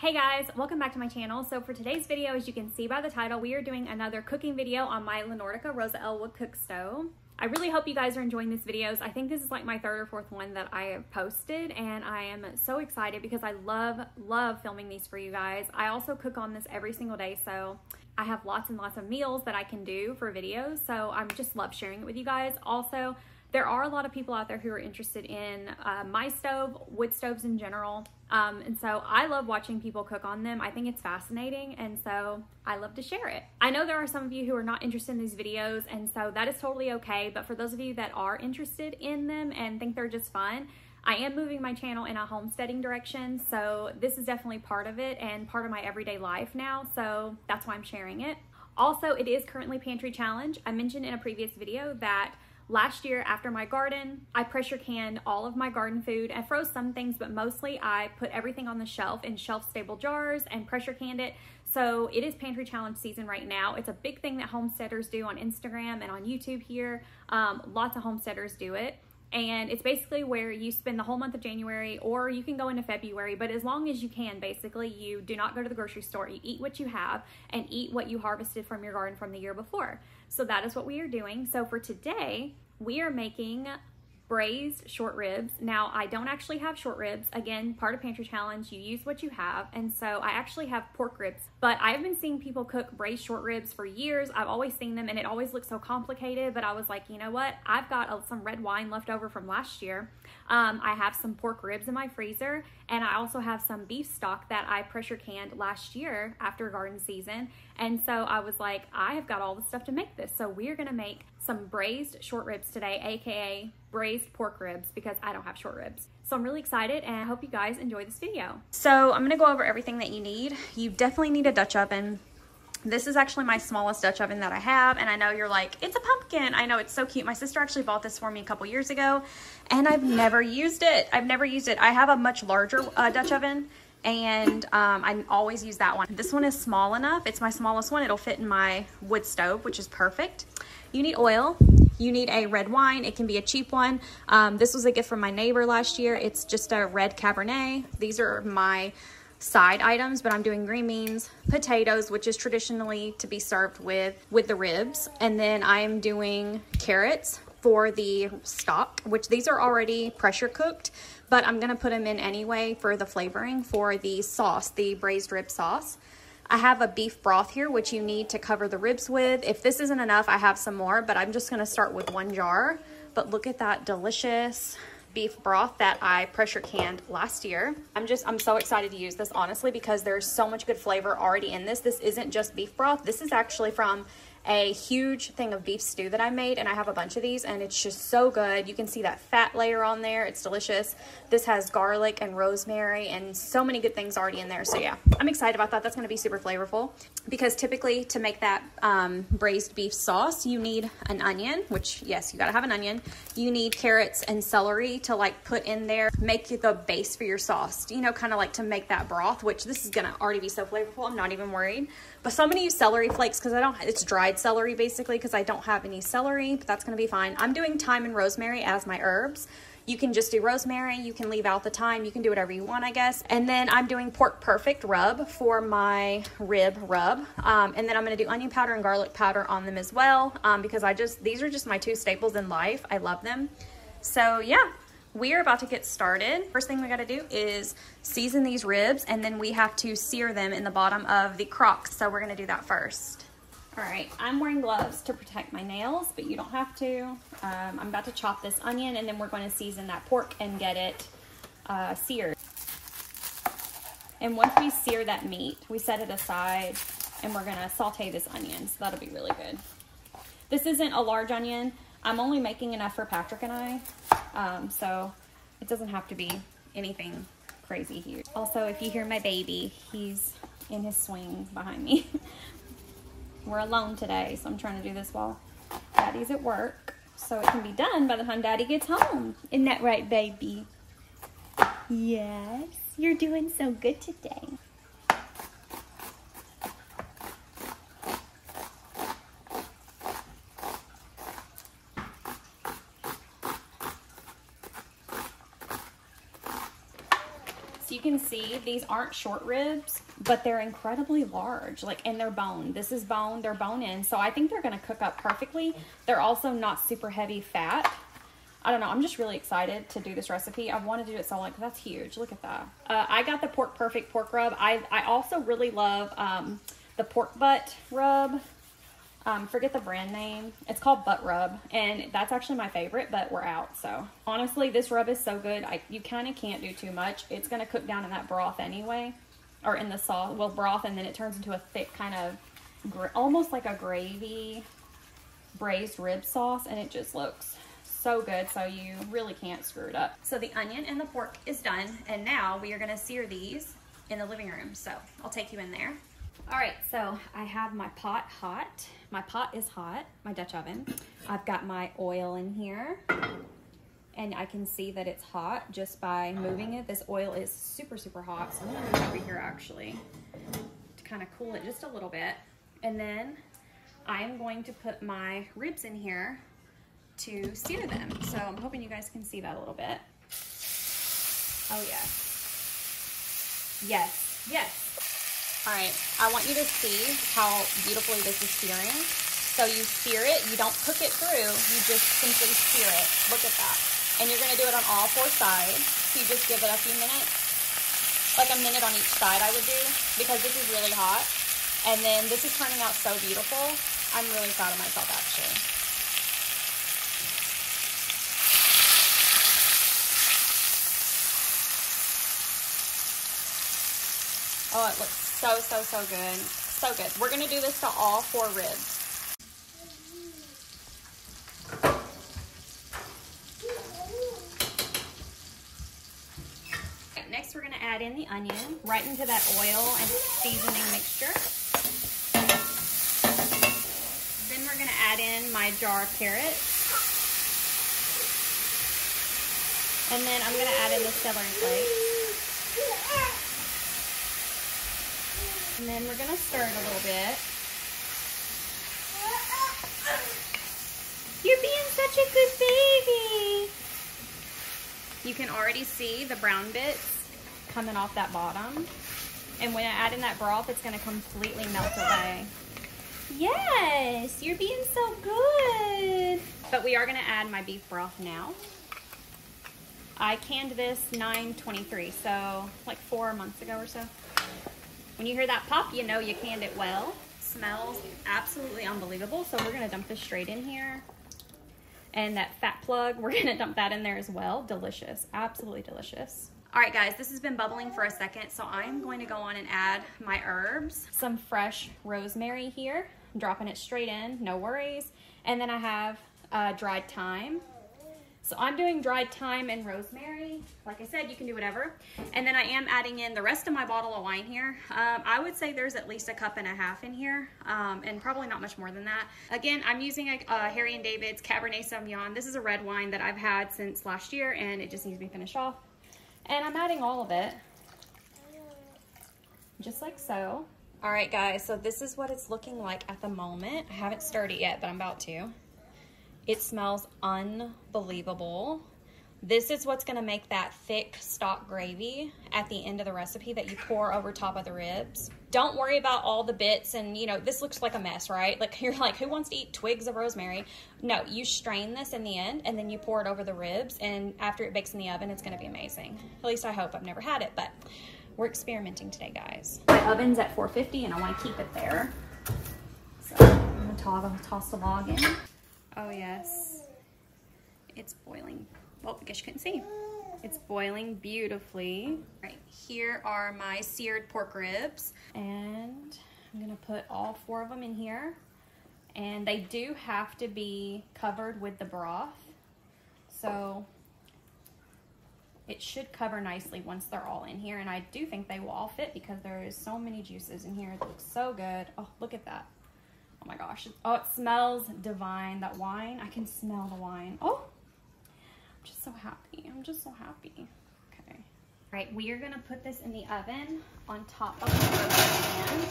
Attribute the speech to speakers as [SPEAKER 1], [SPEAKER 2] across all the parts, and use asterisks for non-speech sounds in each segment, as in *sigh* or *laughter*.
[SPEAKER 1] Hey guys, welcome back to my channel. So for today's video, as you can see by the title, we are doing another cooking video on my La Nordica Rosa L wood cook stove. I really hope you guys are enjoying these videos. I think this is like my third or fourth one that I have posted and I am so excited because I love, love filming these for you guys. I also cook on this every single day, so I have lots and lots of meals that I can do for videos, so I just love sharing it with you guys. Also, there are a lot of people out there who are interested in uh, my stove, wood stoves in general. Um, and so I love watching people cook on them. I think it's fascinating. And so I love to share it. I know there are some of you who are not interested in these videos. And so that is totally okay. But for those of you that are interested in them and think they're just fun, I am moving my channel in a homesteading direction. So this is definitely part of it and part of my everyday life now. So that's why I'm sharing it. Also, it is currently Pantry Challenge. I mentioned in a previous video that Last year after my garden, I pressure canned all of my garden food and froze some things, but mostly I put everything on the shelf in shelf stable jars and pressure canned it. So it is pantry challenge season right now. It's a big thing that homesteaders do on Instagram and on YouTube here. Um, lots of homesteaders do it and it's basically where you spend the whole month of January or you can go into February, but as long as you can, basically, you do not go to the grocery store. You eat what you have and eat what you harvested from your garden from the year before. So that is what we are doing. So for today, we are making braised short ribs. Now, I don't actually have short ribs. Again, part of Pantry Challenge, you use what you have. And so I actually have pork ribs, but I've been seeing people cook braised short ribs for years. I've always seen them and it always looks so complicated, but I was like, you know what? I've got a, some red wine left over from last year. Um, I have some pork ribs in my freezer and I also have some beef stock that I pressure canned last year after garden season. And so I was like, I have got all the stuff to make this. So we're gonna make some braised short ribs today, AKA braised pork ribs because I don't have short ribs. So I'm really excited and I hope you guys enjoy this video. So I'm gonna go over everything that you need. You definitely need a Dutch oven. This is actually my smallest Dutch oven that I have. And I know you're like, it's a pumpkin. I know it's so cute. My sister actually bought this for me a couple years ago and I've never used it. I've never used it. I have a much larger uh, Dutch oven and um, I always use that one. This one is small enough. It's my smallest one. It'll fit in my wood stove, which is perfect. You need oil. You need a red wine. It can be a cheap one. Um, this was a gift from my neighbor last year. It's just a red Cabernet. These are my side items, but I'm doing green beans, potatoes, which is traditionally to be served with, with the ribs. And then I am doing carrots for the stock, which these are already pressure cooked but I'm gonna put them in anyway for the flavoring for the sauce, the braised rib sauce. I have a beef broth here, which you need to cover the ribs with. If this isn't enough, I have some more, but I'm just gonna start with one jar. But look at that delicious beef broth that I pressure canned last year. I'm just, I'm so excited to use this, honestly, because there's so much good flavor already in this. This isn't just beef broth. This is actually from a huge thing of beef stew that I made and I have a bunch of these and it's just so good. You can see that fat layer on there. It's delicious. This has garlic and rosemary and so many good things already in there. So yeah, I'm excited about that. That's going to be super flavorful because typically to make that um, braised beef sauce, you need an onion, which yes, you got to have an onion. You need carrots and celery to like put in there, make the base for your sauce, you know, kind of like to make that broth, which this is going to already be so flavorful. I'm not even worried. So I'm going to use celery flakes because I don't, it's dried celery basically because I don't have any celery, but that's going to be fine. I'm doing thyme and rosemary as my herbs. You can just do rosemary. You can leave out the thyme. You can do whatever you want, I guess. And then I'm doing pork perfect rub for my rib rub. Um, and then I'm going to do onion powder and garlic powder on them as well um, because I just, these are just my two staples in life. I love them. So yeah, we are about to get started. First thing we gotta do is season these ribs and then we have to sear them in the bottom of the crock. So we're gonna do that first. All right, I'm wearing gloves to protect my nails, but you don't have to. Um, I'm about to chop this onion and then we're gonna season that pork and get it uh, seared. And once we sear that meat, we set it aside and we're gonna saute this onion, so that'll be really good. This isn't a large onion. I'm only making enough for Patrick and I, um, so it doesn't have to be anything crazy here. Also, if you hear my baby, he's in his swing behind me. *laughs* We're alone today, so I'm trying to do this while Daddy's at work, so it can be done by the time Daddy gets home. Isn't that right, baby? Yes, you're doing so good today. Can see, these aren't short ribs, but they're incredibly large, like, and they're bone. This is bone, they're bone in. So I think they're gonna cook up perfectly. They're also not super heavy fat. I don't know. I'm just really excited to do this recipe. I want to do it so like that's huge. Look at that. Uh, I got the Pork Perfect pork rub. I I also really love um, the pork butt rub. Um, forget the brand name. It's called Butt Rub, and that's actually my favorite, but we're out. So honestly, this rub is so good. I, you kind of can't do too much. It's going to cook down in that broth anyway, or in the sauce, well, broth, and then it turns into a thick kind of, almost like a gravy braised rib sauce, and it just looks so good, so you really can't screw it up. So the onion and the pork is done, and now we are going to sear these in the living room. So I'll take you in there. All right, so I have my pot hot. My pot is hot, my Dutch oven. I've got my oil in here and I can see that it's hot just by moving it. This oil is super, super hot. So I'm gonna move over here actually to kind of cool it just a little bit. And then I am going to put my ribs in here to sear them. So I'm hoping you guys can see that a little bit. Oh yeah. Yes, yes. All right, I want you to see how beautifully this is searing. So you sear it, you don't cook it through, you just simply sear it. Look at that. And you're gonna do it on all four sides. So you just give it a few minutes, like a minute on each side I would do, because this is really hot. And then this is turning out so beautiful. I'm really proud of myself actually. Oh, it looks so, so, so good. So good. We're going to do this to all four ribs. next, we're going to add in the onion right into that oil and seasoning mixture. Then we're going to add in my jar of carrots. And then I'm going to add in the celery flakes. And then we're gonna stir it a little bit. You're being such a good baby. You can already see the brown bits coming off that bottom. And when I add in that broth, it's gonna completely melt away. Yes, you're being so good. But we are gonna add my beef broth now. I canned this 9.23, so like four months ago or so. When you hear that pop, you know you canned it well. Smells absolutely unbelievable. So we're gonna dump this straight in here. And that fat plug, we're *laughs* gonna dump that in there as well. Delicious, absolutely delicious. All right, guys, this has been bubbling for a second, so I'm going to go on and add my herbs. Some fresh rosemary here, I'm dropping it straight in, no worries. And then I have uh, dried thyme, so I'm doing dried thyme and rosemary. Like I said, you can do whatever. And then I am adding in the rest of my bottle of wine here. Um, I would say there's at least a cup and a half in here, um, and probably not much more than that. Again, I'm using a, a Harry and David's Cabernet Sauvignon. This is a red wine that I've had since last year, and it just needs to be finished off. And I'm adding all of it, just like so. All right, guys, so this is what it's looking like at the moment. I haven't stirred it yet, but I'm about to. It smells unbelievable. This is what's gonna make that thick stock gravy at the end of the recipe that you pour over top of the ribs. Don't worry about all the bits and you know, this looks like a mess, right? Like *laughs* you're like, who wants to eat twigs of rosemary? No, you strain this in the end and then you pour it over the ribs and after it bakes in the oven, it's gonna be amazing. At least I hope, I've never had it, but we're experimenting today, guys. My oven's at 450 and I wanna keep it there. So I'm gonna toss the log in. Oh yes, it's boiling. Well, I guess you couldn't see. It's boiling beautifully. Right, here are my seared pork ribs. And I'm gonna put all four of them in here. And they do have to be covered with the broth. So it should cover nicely once they're all in here. And I do think they will all fit because there is so many juices in here. It looks so good. Oh, look at that. Oh my gosh. Oh, it smells divine. That wine, I can smell the wine. Oh, I'm just so happy. I'm just so happy. Okay. All right, we are gonna put this in the oven on top of the pan.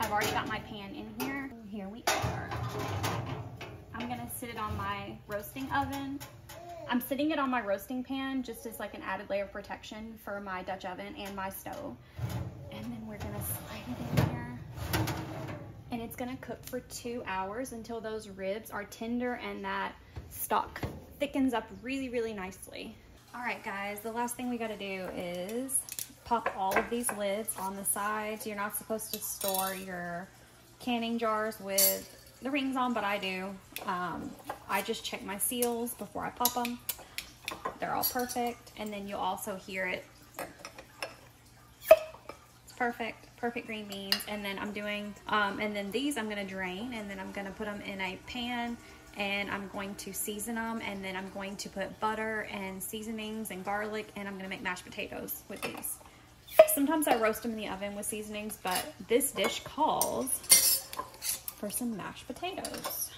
[SPEAKER 1] I've already got my pan in here. Here we are. I'm gonna sit it on my roasting oven I'm sitting it on my roasting pan just as like an added layer of protection for my Dutch oven and my stove. And then we're gonna slide it in there. And it's gonna cook for two hours until those ribs are tender and that stock thickens up really, really nicely. All right, guys, the last thing we gotta do is pop all of these lids on the sides. You're not supposed to store your canning jars with the rings on, but I do. Um, I just check my seals before I pop them. They're all perfect. And then you'll also hear it. It's perfect, perfect green beans. And then I'm doing, um, and then these I'm gonna drain and then I'm gonna put them in a pan and I'm going to season them and then I'm going to put butter and seasonings and garlic and I'm gonna make mashed potatoes with these. Sometimes I roast them in the oven with seasonings, but this dish calls for some mashed potatoes.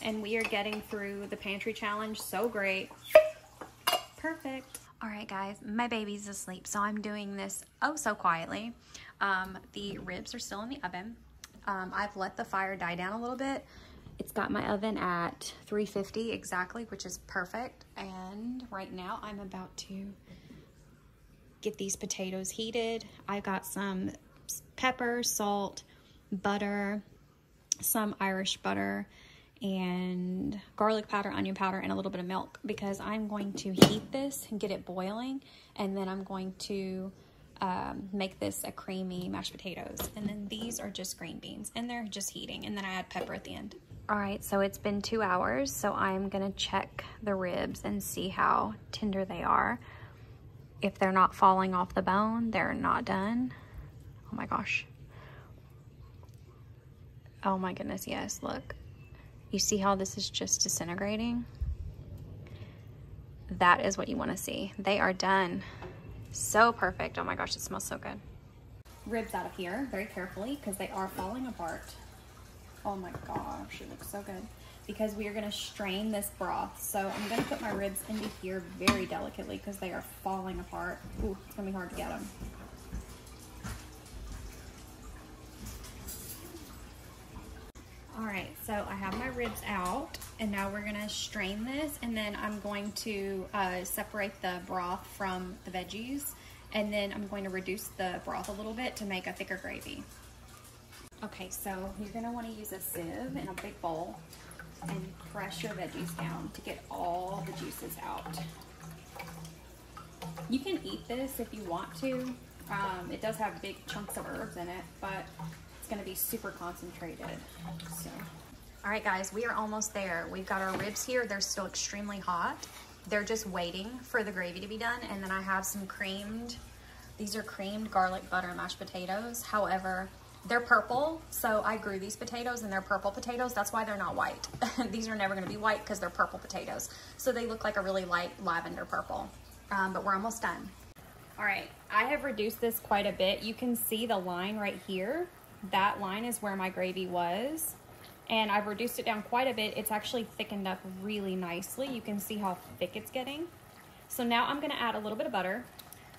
[SPEAKER 1] And we are getting through the pantry challenge so great. Perfect. All right, guys, my baby's asleep, so I'm doing this oh so quietly. Um, the ribs are still in the oven. Um, I've let the fire die down a little bit. It's got my oven at 350 exactly, which is perfect. And right now I'm about to get these potatoes heated. I got some pepper, salt, butter, some Irish butter, and garlic powder, onion powder, and a little bit of milk because I'm going to heat this and get it boiling. And then I'm going to um, make this a creamy mashed potatoes. And then these are just green beans and they're just heating. And then I add pepper at the end. All right, so it's been two hours. So I'm gonna check the ribs and see how tender they are if they're not falling off the bone, they're not done. Oh my gosh. Oh my goodness, yes, look. You see how this is just disintegrating? That is what you wanna see. They are done. So perfect. Oh my gosh, it smells so good. Ribs out of here, very carefully, because they are falling apart. Oh my gosh, it looks so good because we are going to strain this broth. So I'm to put my ribs into here very delicately because they are falling apart. Ooh, it's to be hard to get them. All right, so I have my ribs out and now we're gonna strain this and then I'm going to uh, separate the broth from the veggies and then I'm going to reduce the broth a little bit to make a thicker gravy. Okay, so you're gonna wanna use a sieve in a big bowl and press your veggies down to get all the juices out. You can eat this if you want to. Um, it does have big chunks of herbs in it, but it's gonna be super concentrated. So, all right guys, we are almost there. We've got our ribs here. They're still extremely hot. They're just waiting for the gravy to be done. And then I have some creamed, these are creamed garlic butter mashed potatoes. However, they're purple, so I grew these potatoes and they're purple potatoes. That's why they're not white. *laughs* these are never gonna be white because they're purple potatoes. So they look like a really light lavender purple, um, but we're almost done. All right, I have reduced this quite a bit. You can see the line right here. That line is where my gravy was. And I've reduced it down quite a bit. It's actually thickened up really nicely. You can see how thick it's getting. So now I'm gonna add a little bit of butter.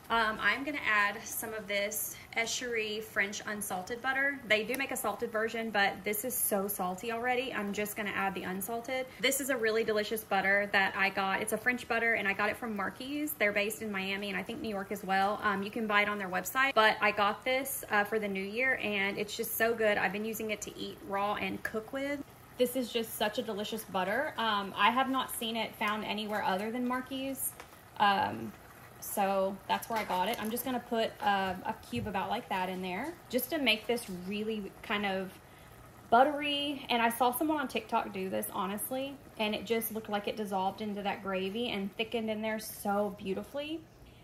[SPEAKER 1] Um, I'm gonna add some of this Echiré French unsalted butter. They do make a salted version, but this is so salty already. I'm just gonna add the unsalted. This is a really delicious butter that I got. It's a French butter and I got it from Marky's. They're based in Miami and I think New York as well. Um, you can buy it on their website, but I got this uh, for the new year and it's just so good. I've been using it to eat raw and cook with. This is just such a delicious butter. Um, I have not seen it found anywhere other than Marky's. Um, so that's where I got it. I'm just gonna put a, a cube about like that in there just to make this really kind of buttery. And I saw someone on TikTok do this, honestly, and it just looked like it dissolved into that gravy and thickened in there so beautifully.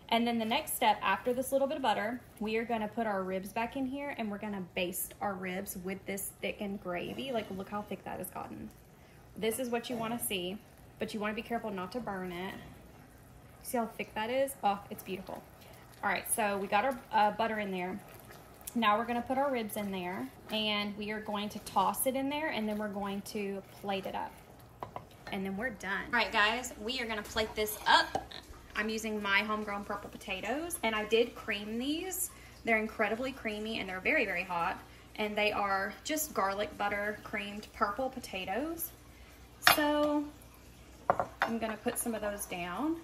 [SPEAKER 1] And then the next step after this little bit of butter, we are gonna put our ribs back in here and we're gonna baste our ribs with this thickened gravy. Like look how thick that has gotten. This is what you wanna see, but you wanna be careful not to burn it. See how thick that is? Oh, it's beautiful. All right, so we got our uh, butter in there. Now we're gonna put our ribs in there and we are going to toss it in there and then we're going to plate it up. And then we're done. All right, guys, we are gonna plate this up. I'm using my homegrown purple potatoes and I did cream these. They're incredibly creamy and they're very, very hot. And they are just garlic butter creamed purple potatoes. So I'm gonna put some of those down.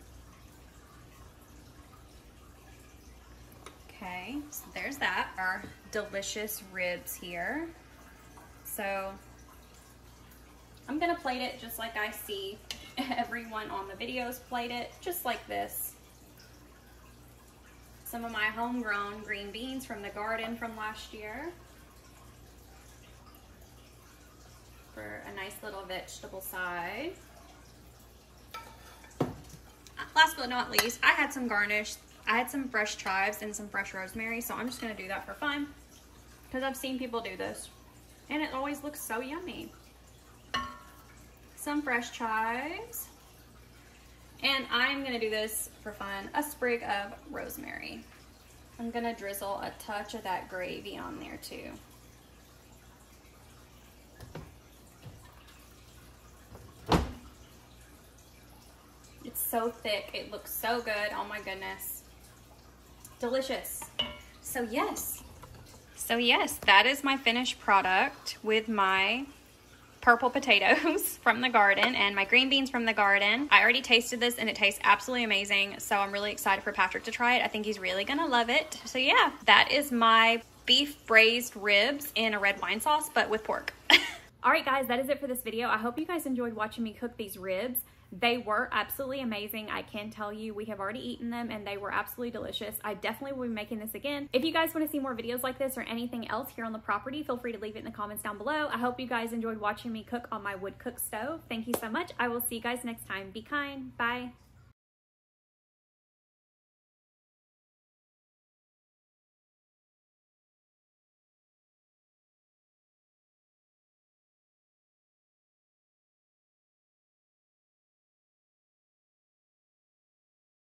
[SPEAKER 1] Okay, so there's that, our delicious ribs here. So I'm gonna plate it just like I see *laughs* everyone on the videos plate it, just like this. Some of my homegrown green beans from the garden from last year. For a nice little vegetable side. Last but not least, I had some garnish I had some fresh chives and some fresh rosemary, so I'm just gonna do that for fun because I've seen people do this and it always looks so yummy. Some fresh chives. And I'm gonna do this for fun, a sprig of rosemary. I'm gonna drizzle a touch of that gravy on there too. It's so thick, it looks so good, oh my goodness delicious. So yes, so yes, that is my finished product with my purple potatoes *laughs* from the garden and my green beans from the garden. I already tasted this and it tastes absolutely amazing. So I'm really excited for Patrick to try it. I think he's really gonna love it. So yeah, that is my beef braised ribs in a red wine sauce, but with pork. *laughs* All right, guys, that is it for this video. I hope you guys enjoyed watching me cook these ribs. They were absolutely amazing. I can tell you we have already eaten them and they were absolutely delicious. I definitely will be making this again. If you guys want to see more videos like this or anything else here on the property, feel free to leave it in the comments down below. I hope you guys enjoyed watching me cook on my wood cook stove. Thank you so much. I will see you guys next time. Be kind. Bye.